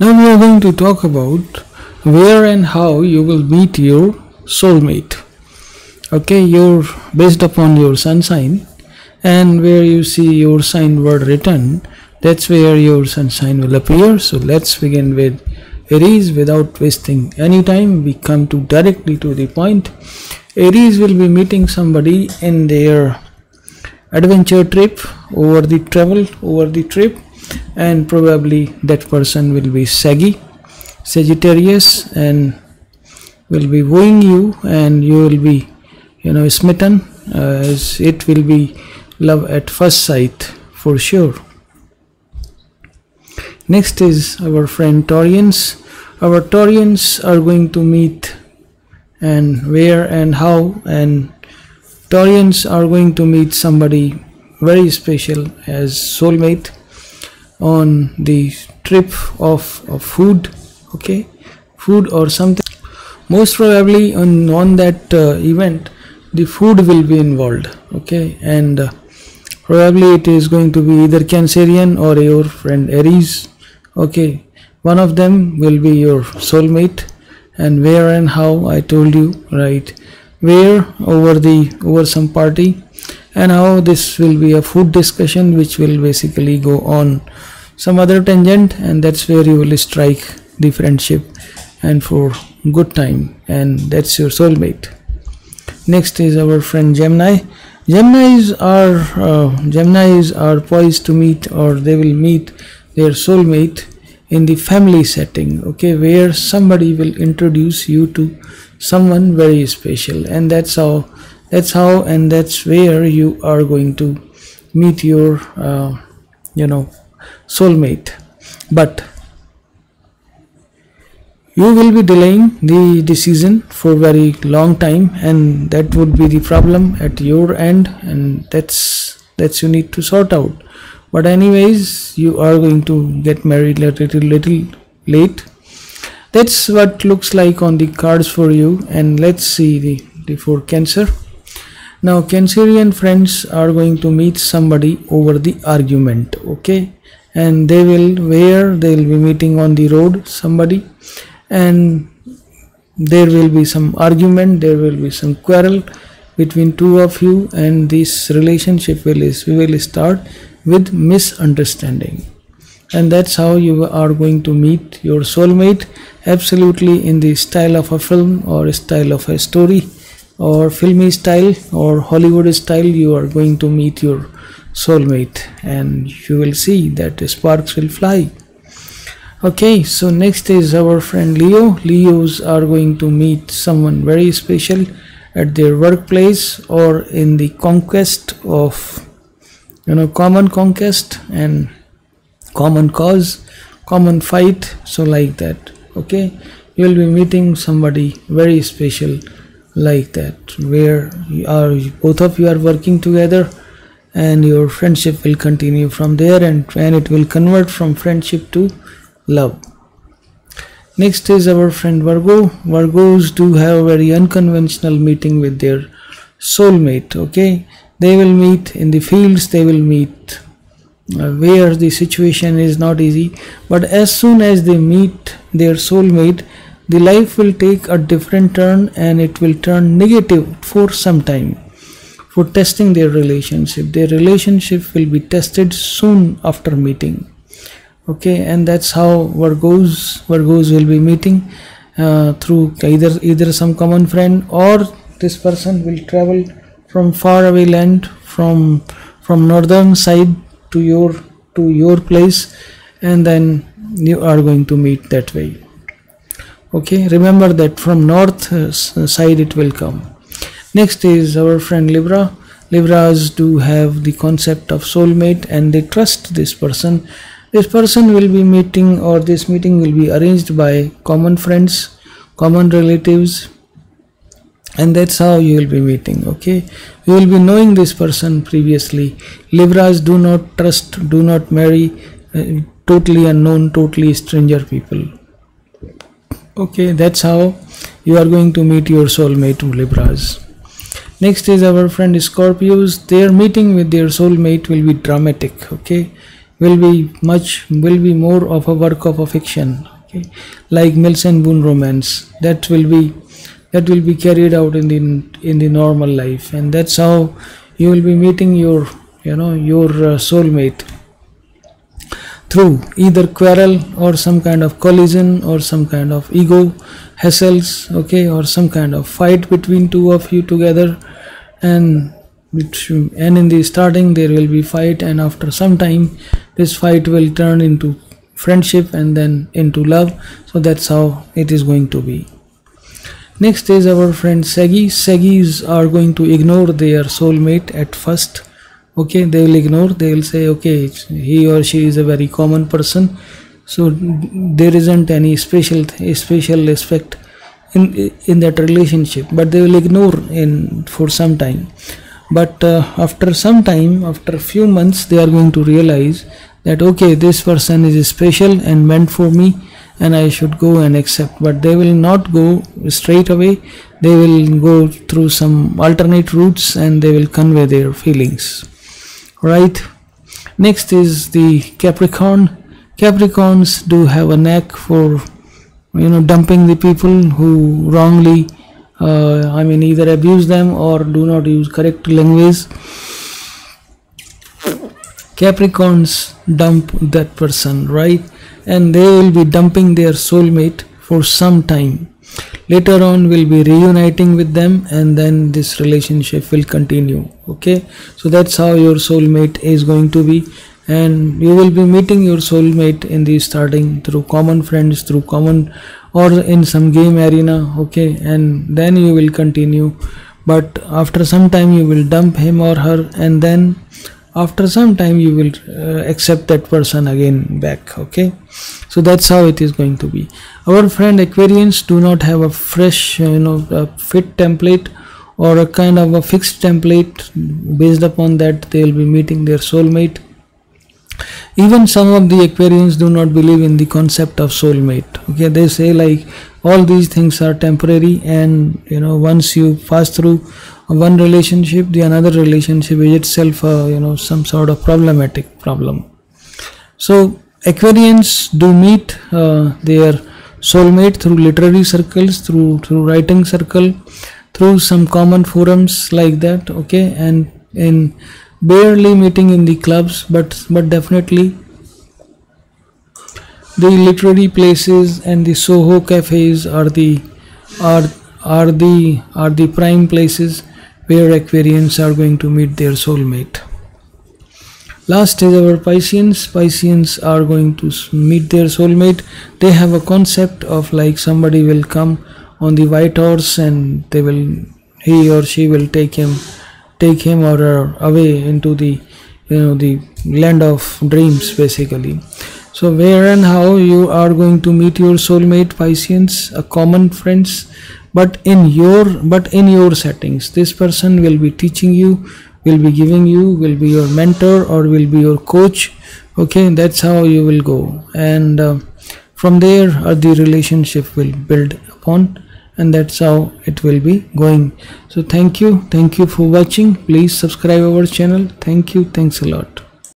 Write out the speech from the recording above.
Now we are going to talk about where and how you will meet your soulmate. Okay, you're based upon your sun sign and where you see your sign word written, that's where your sun sign will appear. So let's begin with Aries without wasting any time. We come to directly to the point. Aries will be meeting somebody in their adventure trip over the travel over the trip and probably that person will be saggy sagittarius and will be wooing you and you will be you know smitten uh, as it will be love at first sight for sure. Next is our friend taurians our taurians are going to meet and where and how and taurians are going to meet somebody very special as soulmate on the trip of, of food okay? Food or something. Most probably on, on that uh, event the food will be involved okay? And uh, probably it is going to be either cancerian or your friend aries okay? One of them will be your soulmate. And where and how i told you right? Where over the over some party. And how this will be a food discussion which will basically go on some other tangent and that's where you will strike the friendship and for good time and that's your soulmate. Next is our friend gemini. Geminis are uh, geminis are poised to meet or they will meet their soulmate in the family setting okay where somebody will introduce you to someone very special and that's how that's how and that's where you are going to meet your uh, you know soulmate. But you will be delaying the decision for very long time and that would be the problem at your end and that's that's you need to sort out. But anyways you are going to get married a little, little late. That's what looks like on the cards for you and let's see the, the for cancer. Now cancerian friends are going to meet somebody over the argument okay and they will where they will be meeting on the road somebody. And there will be some argument there will be some quarrel between two of you and this relationship will is we will start with misunderstanding. And that's how you are going to meet your soulmate absolutely in the style of a film or style of a story or filmy style or hollywood style you are going to meet your soulmate and you will see that sparks will fly. Okay so next is our friend leo. Leos are going to meet someone very special at their workplace or in the conquest of you know common conquest and common cause common fight so like that okay? You will be meeting somebody very special like that where you are both of you are working together and your friendship will continue from there and, and it will convert from friendship to love. Next is our friend virgo virgos do have a very unconventional meeting with their soulmate okay? They will meet in the fields they will meet uh, where the situation is not easy. But as soon as they meet their soulmate the life will take a different turn and it will turn negative for some time for testing their relationship. Their relationship will be tested soon after meeting. Okay and that's how virgos virgos will be meeting uh, through either either some common friend or this person will travel from far away land from from northern side to your to your place and then you are going to meet that way. Okay remember that from north uh, side it will come. Next is our friend libra libras do have the concept of soulmate and they trust this person. This person will be meeting or this meeting will be arranged by common friends common relatives and that's how you will be meeting okay? You will be knowing this person previously. Libras do not trust do not marry uh, totally unknown totally stranger people. Okay that's how you are going to meet your soulmate libras next is our friend scorpios their meeting with their soulmate will be dramatic okay? Will be much will be more of a work of a fiction okay? Like mills and boon romance. That will be that will be carried out in the in the normal life. And that's how you will be meeting your you know your uh, soulmate. Through either quarrel or some kind of collision or some kind of ego hassles okay or some kind of fight between two of you together. And which and in the starting there will be fight and after some time this fight will turn into friendship and then into love. So that's how it is going to be. Next is our friend Segi. Segis are going to ignore their soulmate at first okay. They will ignore they will say okay he or she is a very common person so there isn't any special special aspect in in that relationship but they will ignore in for some time. But uh, after some time after a few months they are going to realize that okay this person is special and meant for me and I should go and accept. But they will not go straight away. They will go through some alternate routes and they will convey their feelings. Right? Next is the Capricorn Capricorns do have a knack for you know dumping the people who wrongly uh, I mean either abuse them or do not use correct language. Capricorns dump that person right? And they will be dumping their soulmate for some time. Later on we'll be reuniting with them and then this relationship will continue okay? So that's how your soulmate is going to be and you will be meeting your soulmate in the starting through common friends through common or in some game arena okay? And then you will continue. But after some time you will dump him or her and then after some time you will uh, accept that person again back okay? So that's how it is going to be. Our friend aquarians do not have a fresh you know fit template or a kind of a fixed template based upon that they will be meeting their soulmate even some of the aquarians do not believe in the concept of soulmate okay? They say like all these things are temporary and you know once you pass through one relationship the another relationship is itself a, you know some sort of problematic problem. So aquarians do meet uh, their soulmate through literary circles through through writing circle through some common forums like that okay? And in barely meeting in the clubs but but definitely the literary places and the soho cafes are the are are the are the prime places where aquarians are going to meet their soulmate. Last is our pisceans. Pisceans are going to meet their soulmate. They have a concept of like somebody will come on the white horse and they will he or she will take him take him or her away into the you know the land of dreams basically. So where and how you are going to meet your soulmate pisceans a common friends but in your but in your settings this person will be teaching you will be giving you will be your mentor or will be your coach okay? That's how you will go. And uh, from there uh, the relationship will build upon and that's how it will be going. So thank you. Thank you for watching. Please subscribe our channel. Thank you. Thanks a lot